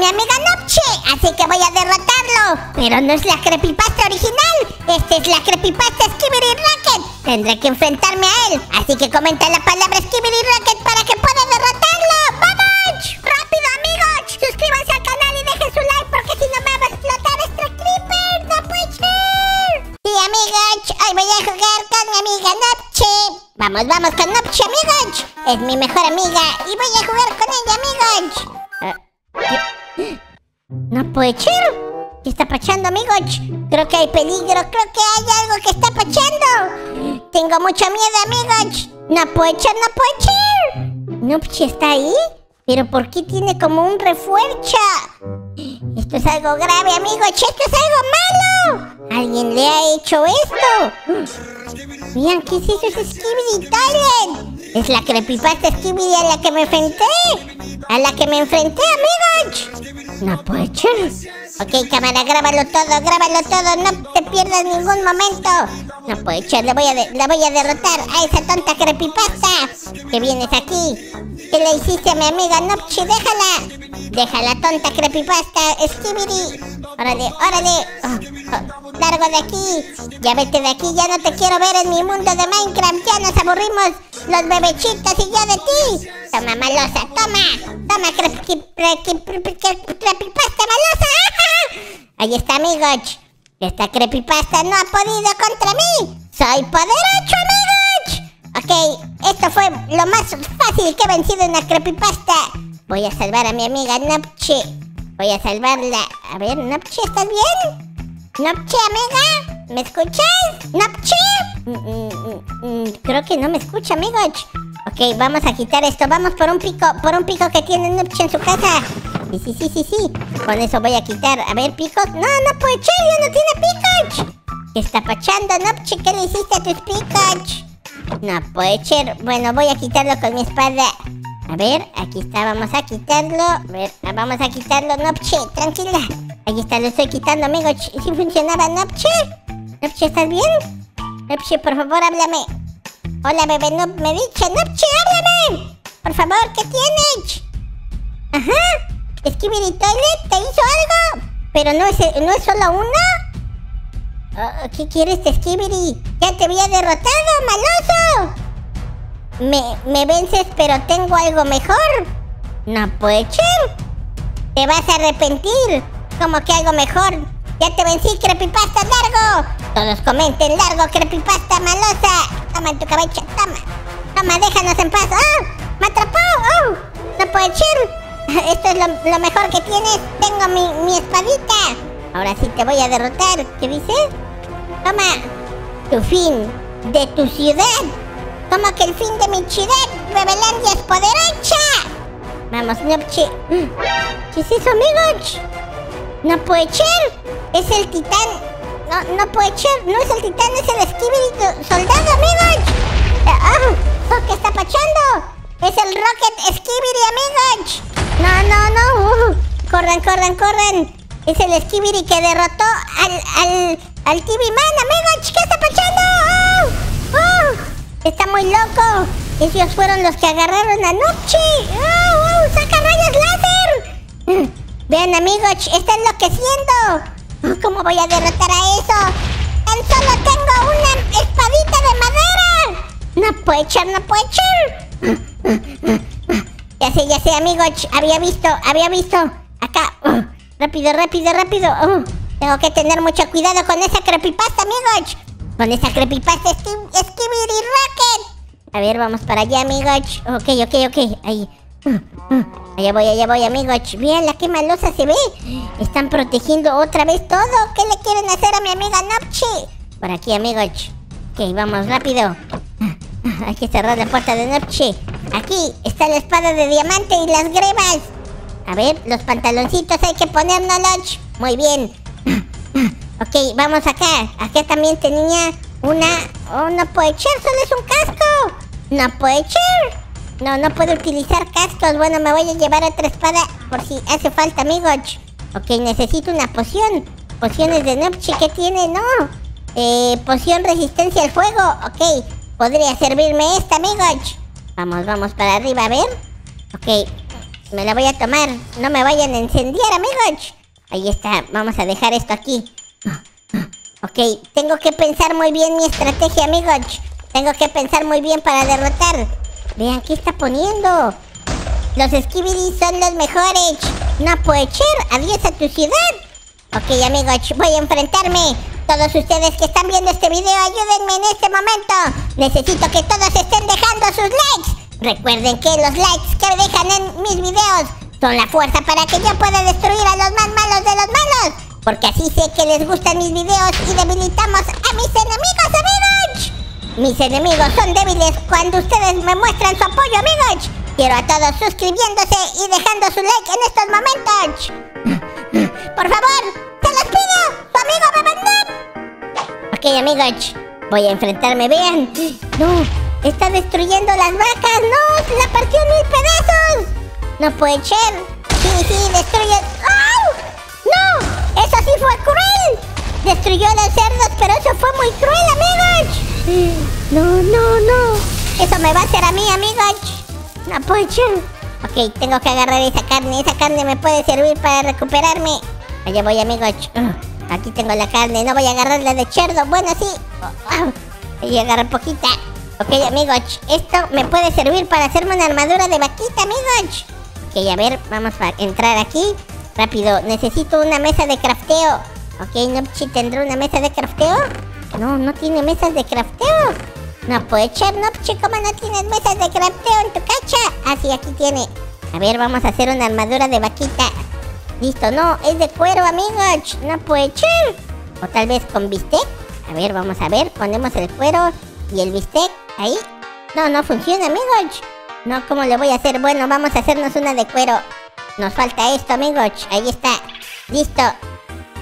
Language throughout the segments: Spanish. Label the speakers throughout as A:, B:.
A: mi amiga Nopche, así que voy a derrotarlo. Pero no es la creepypasta original, esta es la creepypasta Skibidi Rocket. Tendré que enfrentarme a él, así que comenta la palabra Skibidi Rocket para que pueda derrotarlo. ¡Vamos! ¡Rápido, amigos! Suscríbanse al canal y dejen su like porque si no me va a explotar este creeper. ¡No puede ser! Sí, amigos, hoy voy a jugar con mi amiga Nopche. Vamos, vamos con Nopche, amigos. Es mi mejor amiga y voy a jugar con ella, amigos. ¿qué? No puede ser. ¿Qué está pasando, amigos? Creo que hay peligro, creo que hay algo que está pasando. Tengo mucho miedo, amigos. No puede ser, no puede ser. Nopche está ahí. ¿Pero por qué tiene como un refuerzo? Esto es algo grave, amigos. Esto es algo malo. ¿Alguien le ha hecho esto? Miren, ¿qué es eso? Es Skibidi Toilet. Es la creepypasta Skibidi a la que me enfrenté. A la que me enfrenté, amigos. No puede ser. Ok, cámara, grábalo todo, grábalo todo. No te pierdas ningún momento. No puede ser, la voy a, voy a derrotar a esa tonta creepypasta. Que vienes aquí. ¿Qué le hiciste a mi amiga Nopchi? Déjala. Déjala, tonta creepypasta. Skibidi. Órale, órale. Oh, oh, largo de aquí. Ya vete de aquí. Ya no te quiero ver en mi mundo de Minecraft. Ya nos aburrimos los bebechitos y yo de ti. Toma, malosa. Toma. Toma, creepy- creepy- creepy- creepypasta malosa. Ahí está, amigos. Esta creepypasta no ha podido contra mí. Soy poderoso, amigos. Ok, esto fue lo más fácil que he vencido en la creepypasta. Voy a salvar a mi amiga Nopche. Voy a salvarla. A ver, Nopche, ¿estás bien? Nopche, amiga. ¿Me escuchas? Nopche. Mm, mm, mm, creo que no me escucha, amigos. Ok, vamos a quitar esto. Vamos por un pico, por un pico que tiene Nopche en su casa. Sí, sí, sí, sí, sí. Con eso voy a quitar. A ver, picos. No, no puede ya no tiene picos. ¿Qué está pachando, Nopche? ¿Qué le hiciste a tus picos? No puede ser. Bueno, voy a quitarlo con mi espada. A ver, aquí está, vamos a quitarlo. A ver, ah, vamos a quitarlo, Nopche, tranquila. Ahí está, lo estoy quitando, amigos. ¿Sí funcionaba, Nopche? Nopche, ¿estás bien? Nopche, por favor, háblame. Hola, bebé, no me dice, Nopche, háblame. Por favor, ¿qué tienes? Ajá. Skibidi Toilet te hizo algo. Pero no es, no es solo uno. Ah, ¿Qué quieres, Skibidi? Ya te había derrotado, maloso. Me, me vences, pero tengo algo mejor. No puede ser. Te vas a arrepentir. Como que algo mejor. Ya te vencí, creepypasta largo. Todos comenten largo, creepypasta malosa. Toma en tu cabeza, toma. Toma, déjanos en paz. ¡Ah! ¡Me atrapó! ¡Oh! No puede ser. Esto es lo, mejor que tienes. Tengo mi, espadita. Ahora sí te voy a derrotar. ¿Qué dices? Toma. Tu fin de tu ciudad. Como que el fin de mi ciudad. Bebelandia es poderosa. Vamos, Nopche. ¿Qué es eso, amigos? No puede ser. Es el titán. No, no puede ser. No es el titán, es el Skibidi soldado, amigos. Eh, ah, oh, ¿Qué está pasando? Es el Rocket Skibidi, amigos. No, no, no. uh, corran, corran, corran. Es el Skibidi que derrotó al, al, al TV Man. ¿Qué está pasando? ¡Oh! ¡Oh! Está muy loco. Ellos fueron los que agarraron a Nopchi. ¡Oh, oh! ¡Saca rayos láser! Vean, amigos, está enloqueciendo. Oh, ¿Cómo voy a derrotar a eso? Tan solo tengo una espadita de madera. No puede ser, no puede ser. Ya sé, ya sé, amigos. Había visto, había visto. Acá. Oh, rápido, rápido, rápido. Oh, tengo que tener mucho cuidado con esa creepypasta, amigos. Con esa creepypasta Ski- Skibidi Rocket. A ver, vamos para allá, amigos. Ok, ok, ok. Ahí. Allá voy, allá voy, amigos. Vean qué malosa se ve. Están protegiendo otra vez todo. ¿Qué le quieren hacer a mi amiga Nopchi? Por aquí, amigos. Ok, vamos rápido. Hay que cerrar la puerta de Nopchi. Aquí está la espada de diamante y las grebas. A ver, los pantaloncitos hay que ponérnoslos. Muy bien. Ok, vamos acá. Acá también tenía una... Oh, no puede ser, solo es un casco. No puede ser. No, no puedo utilizar cascos. Bueno, me voy a llevar otra espada por si hace falta, amigos. Ok, necesito una poción. Pociones de Nopchi, ¿qué tiene? No. Eh, poción resistencia al fuego. Ok, podría servirme esta, amigos. Vamos, vamos para arriba, a ver. Ok, Me la voy a tomar. No me vayan a incendiar, amigos. Ahí está. Vamos a dejar esto aquí. Ok, tengo que pensar muy bien mi estrategia, amigos. Tengo que pensar muy bien para derrotar. Vean, ¿qué está poniendo? Los Skibidi son los mejores. No puede ser. Adiós a tu ciudad. Ok, amigos, voy a enfrentarme. Todos ustedes que están viendo este video, ayúdenme en este momento. Necesito que todos estén dejando sus likes. Recuerden que los likes que dejan en mis videos son la fuerza para que yo pueda destruir a los más malos de los malos. Porque así sé que les gustan mis videos y debilitamos a mis enemigos, amigos. Mis enemigos son débiles cuando ustedes me muestran su apoyo, amigos. Quiero a todos suscribiéndose y dejando su like en estos momentos. Por favor, te los pido, tu amigo Bebendop. Ok, amigos, voy a enfrentarme, vean. No, está destruyendo las vacas, no, la partió en mil pedazos. No puede ser. Sí, sí, destruye. ¡Oh! ¡No! ¡Eso sí fue cruel! Destruyó a los cerdos, pero eso fue muy cruel, amigos. No, no, no. Eso me va a hacer a mí, amigos. No ser. Ok, tengo que agarrar esa carne. Esa carne me puede servir para recuperarme. Allá voy, amigos. Uh, aquí tengo la carne. No voy a agarrar la de cerdo. Bueno, sí. Voy a agarrar poquita. Ok, amigos. Esto me puede servir para hacerme una armadura de vaquita, amigos. Ok, a ver, vamos a entrar aquí. Rápido, necesito una mesa de crafteo. Ok, Nopchi, ¿tendrá una mesa de crafteo? No, no tiene mesas de crafteo. No puede ser, Nopchi, ¿cómo no tienes mesas de crafteo en tu cacha? Ah, aquí tiene. A ver, vamos a hacer una armadura de vaquita. Listo, no, es de cuero, amigos. No puede ser. O tal vez con bistec. A ver, vamos a ver. Ponemos el cuero y el bistec ahí. No, no funciona, amigos. No, ¿cómo le voy a hacer? Bueno, vamos a hacernos una de cuero. Nos falta esto, amigos. Ahí está. Listo.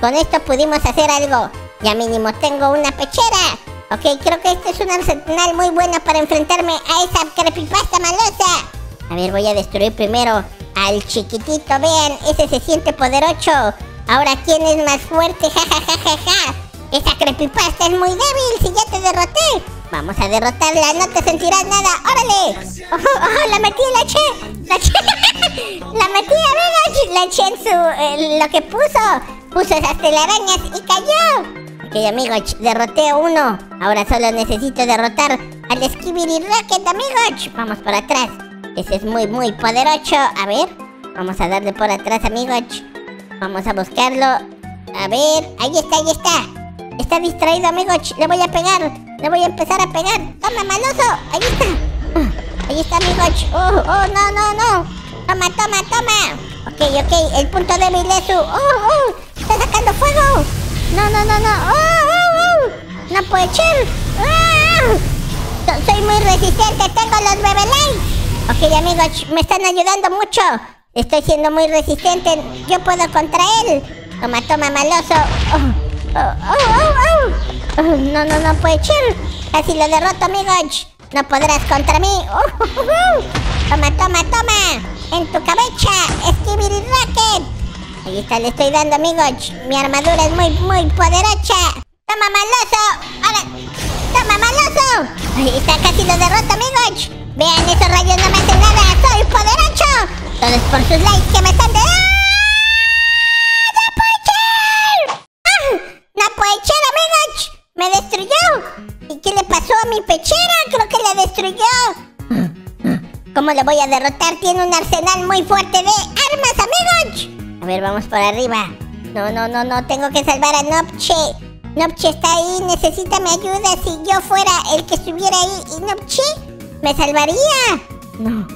A: Con esto pudimos hacer algo. Ya mínimo tengo una pechera. Ok, creo que este es un arsenal muy bueno para enfrentarme a esa creepypasta malosa. A ver, voy a destruir primero al chiquitito. Vean, ese se siente poderoso. Ahora, ¿quién es más fuerte? Ja, ja, ja, ja, ja. Esa creepypasta es muy débil si ya te derroté. Vamos a derrotarla, no te sentirás nada. ¡Órale! ¡Oh, oh la metí, la eché! ¡La eché! ¡La metí, amigos! La eché en su... Lo que puso. Puso esas telarañas y cayó. Ok, amigos, derroté uno. Ahora solo necesito derrotar al Skibidi Rocket, amigos. Vamos por atrás. Ese es muy, muy poderoso. A ver, vamos a darle por atrás, amigos. Vamos a buscarlo. A ver, ahí está, ahí está. Está distraído, amigos. Le voy a pegar. Le voy a empezar a pegar. Toma, maloso. Ahí está. Ah, ahí está, amigos. Oh, oh, no, no, no. Toma, toma, toma. Ok, ok. El punto débil es su... Oh, oh. Está sacando fuego. No, no, no, no. Oh, oh, oh. No puede ser. Ah. Soy muy resistente. Tengo los bebé Ok, amigos. Me están ayudando mucho. Estoy siendo muy resistente. Yo puedo contra él. Toma, toma, maloso. No, no, no puede ser. Casi lo derroto, amigos. No podrás contra mí. Toma, toma, toma. En tu cabeza, Skibidi Rocket. Ahí está, le estoy dando, amigos. Mi armadura es muy, muy poderosa. Toma, maloso. Ahora, toma, maloso. Ahí está, casi lo derroto, amigos. Vean, esos rayos no me hacen nada. Soy poderoso. Todo es por sus likes que me están de... ¡Ah! ¡No puede ser! ¡No puede ser, amigos! ¡Me destruyó! ¿Y qué le pasó a mi pechera? Creo que la destruyó. ¿Cómo lo voy a derrotar? Tiene un arsenal muy fuerte de ver, vamos por arriba. No, no, no, no. Tengo que salvar a Nopche. Nopche está ahí. Necesita mi ayuda. Si yo fuera el que estuviera ahí y Nopche me salvaría. No.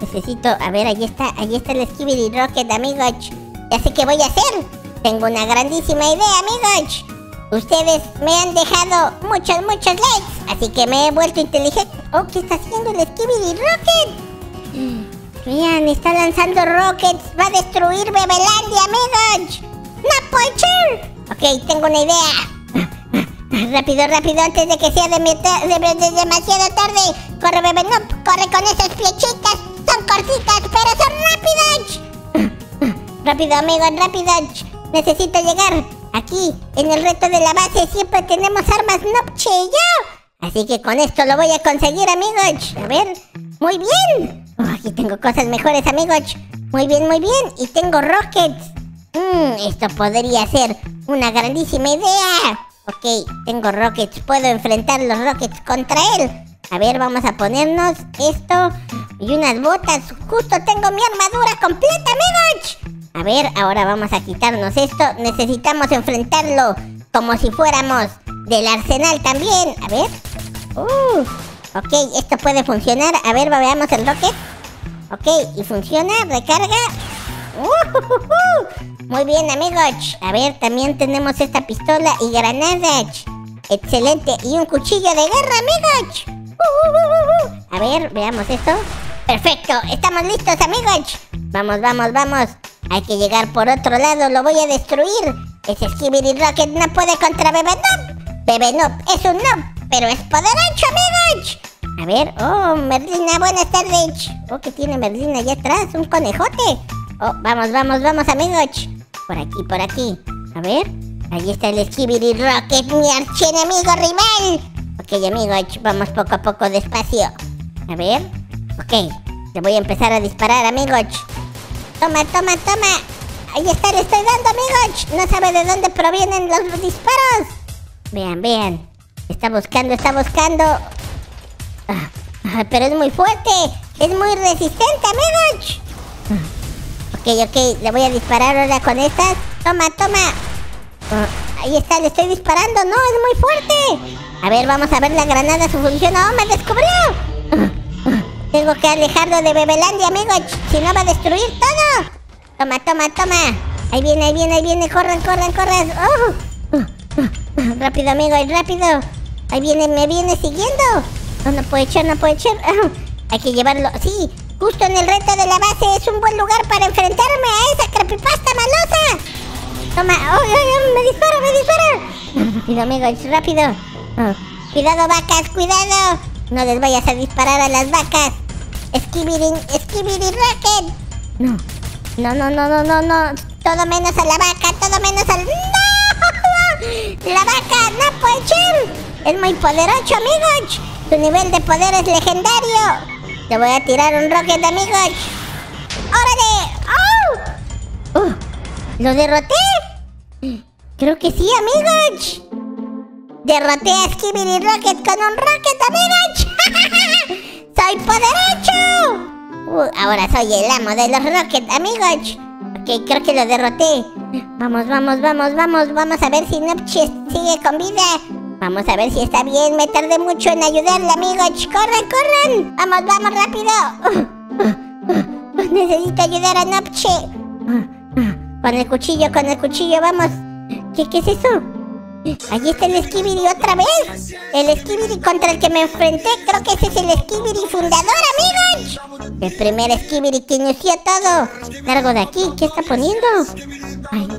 A: Necesito... A ver, ahí está. Ahí está el Skibidi Rocket, amigos. Ya sé qué voy a hacer. Tengo una grandísima idea, amigos. Ustedes me han dejado muchos, muchos likes, así que me he vuelto inteligente. Oh, ¿qué está haciendo el Skibidi Rocket? Vean, está lanzando rockets. Va a destruir Bebelandia, amigos. ¡No puede Ok, tengo una idea. rápido, rápido, antes de que sea de, demasiado tarde. Corre, bebé, no, corre con esas flechitas. Son cortitas, pero son rápidas. rápido, amigos, rápido. Necesito llegar. Aquí, en el reto de la base, siempre tenemos armas Nopche y yo. Así que con esto lo voy a conseguir, amigos. A ver, muy bien. Aquí tengo cosas mejores, amigos. Muy bien, muy bien. Y tengo rockets. Mmm, esto podría ser una grandísima idea. Ok, tengo rockets. Puedo enfrentar los rockets contra él. A ver, vamos a ponernos esto y unas botas. Justo tengo mi armadura completa, amigos. A ver, ahora vamos a quitarnos esto. Necesitamos enfrentarlo como si fuéramos del arsenal también. A ver. Uh, ok, esto puede funcionar. A ver, veamos el rocket. Ok, y funciona, recarga. Uh, muy bien, amigos. A ver, también tenemos esta pistola y granadas. Excelente. Y un cuchillo de guerra, amigos. Uh, a ver, veamos esto. Perfecto, estamos listos, amigos. Vamos, vamos, vamos. Hay que llegar por otro lado, lo voy a destruir. Ese Skibidi Rocket no puede contra Bebe Noob. Bebe Noob es un noob, pero es poderoso, amigos. A ver, oh, Merlina, buenas tardes. Oh, ¿qué tiene Merlina allá atrás? Un conejote. Oh, vamos, vamos, vamos, amigos. Por aquí, por aquí. A ver, ahí está el Skibidi Rocket, mi archienemigo rival. Ok, amigos, vamos poco a poco despacio. A ver, ok. Le voy a empezar a disparar, amigos. Toma, toma, toma. Ahí está, le estoy dando, amigos. No sabe de dónde provienen los disparos. Vean, vean. Está buscando, está buscando. Ah, ah, pero es muy fuerte. Es muy resistente, amigos. Ah, ok, ok. Le voy a disparar ahora con estas. Toma, toma. ahí está, le estoy disparando. No, es muy fuerte. A ver, vamos a ver la granada, su función. ¡Oh, me descubrió! Tengo que alejarlo de Bebelandia, amigos. Si no, va a destruir todo. Toma, toma, toma. Ahí viene, ahí viene, ahí viene. Corran, corran, corran. Oh. Rápido, amigos, rápido. Ahí viene, me viene siguiendo. No, no puede echar, no puede echar. Hay que llevarlo. Sí, justo en el reto de la base es un buen lugar para enfrentarme a esa creepypasta malosa. Toma. Oh, oh, me dispara, me dispara. Rápido, amigos, rápido. Oh. Cuidado, vacas, cuidado. No les vayas a disparar a las vacas. Skibidi, Skibidi Rocket. No, no, no, no, no, no, no. Todo menos a la vaca, todo menos al... ¡No! La vaca no puede ser. Es muy poderoso, amigos. Su nivel de poder es legendario. Te voy a tirar un rocket, amigos. ¡Órale! ¡Oh! ¿Lo derroté? Creo que sí, amigos. Derroté a Skibidi Rocket con un rocket, amigos. ¡Soy poderoso! Uh, ahora soy el amo de los Rockets, amigos. Ok, creo que lo derroté. Vamos, vamos, vamos, vamos. Vamos a ver si Nopchi sigue con vida. Vamos a ver si está bien. Me tardé mucho en ayudarle, amigos. ¡Corran, corran! Vamos, vamos, rápido. necesito ayudar a Nopchi. con el cuchillo, con el cuchillo, vamos. ¿Qué, qué es eso? Allí está el Skibidi otra vez. El Skibidi contra el que me enfrenté. Creo que ese es el Skibidi fundador, amigos. El primer Skibidi que inició todo. Largo de aquí. ¿Qué está poniendo?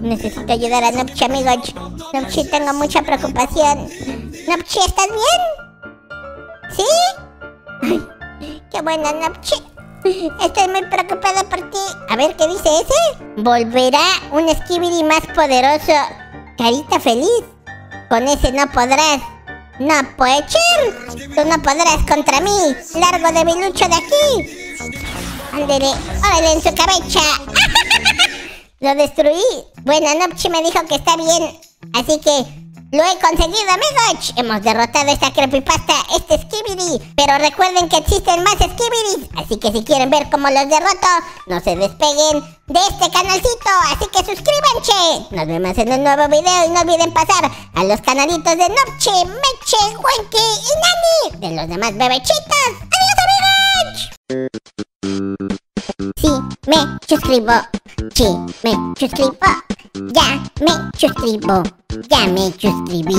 A: Necesito ayudar a Nopchi, amigos. Nopchi, tengo mucha preocupación. Nopchi, ¿estás bien? ¿Sí? Ay, qué bueno, Nopchi. Estoy muy preocupado por ti. A ver, ¿qué dice ese? Volverá un Skibidi más poderoso. Carita feliz. Con ese no podrás. No, Poecher. Tú no podrás contra mí. Largo de mi lucha de aquí. Ándele, órale en su cabeza. Lo destruí. Bueno, Nopchi me dijo que está bien. Así que lo he conseguido, amigos. Hemos derrotado esta creepypasta, este Skibidi. Pero recuerden que existen más Skibidis. Así que si quieren ver cómo los derroto, no se despeguen de este canalcito. Así que suscríbanse. Nos vemos en un nuevo video y no olviden pasar a los canalitos de Nopche, Meche, Wenki y Nani. De los demás bebechitos. ¡Adiós, amigos! Sí, me suscribo. Sí, me suscribo. Ya me suscribo. Ya me suscribí.